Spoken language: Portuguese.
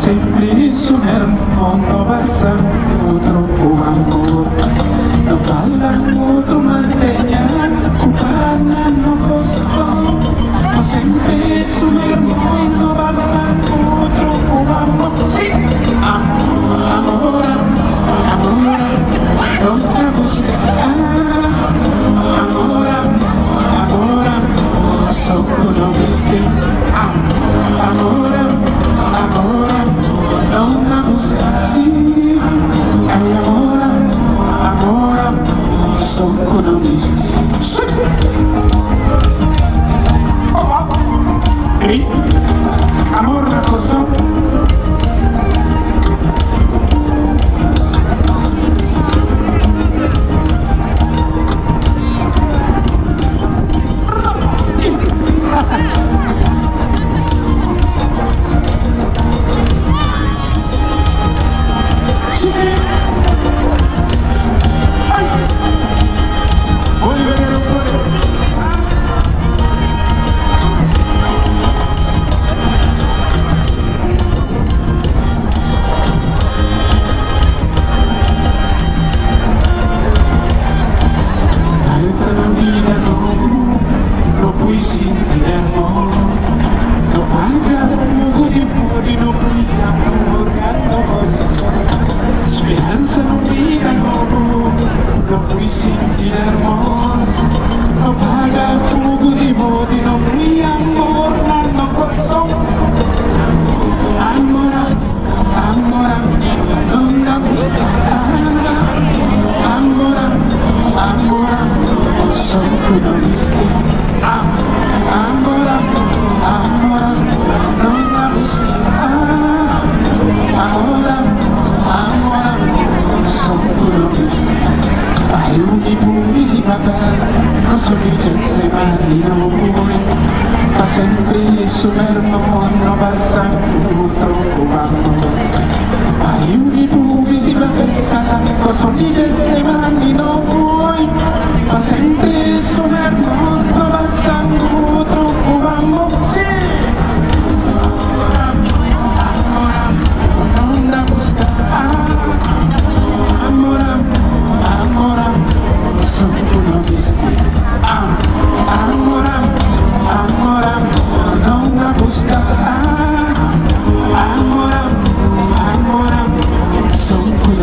sempre isso mesmo, não passa outro o amor Não são. Oh, Ei, fui sentir hermoso Não paga fogo de amor e não brilha amor no coração. Amor, amor, dá buscar Amor, amor, são colores Chiudi i si va bene, a sorrisi e se parli noi, ma sempre il superno hanno passato troppo vanno. Aiuti i pugni si va bene, a sorrisi e se parli noi, ma sempre il superno I'm gonna, I'm gonna, I'm so good.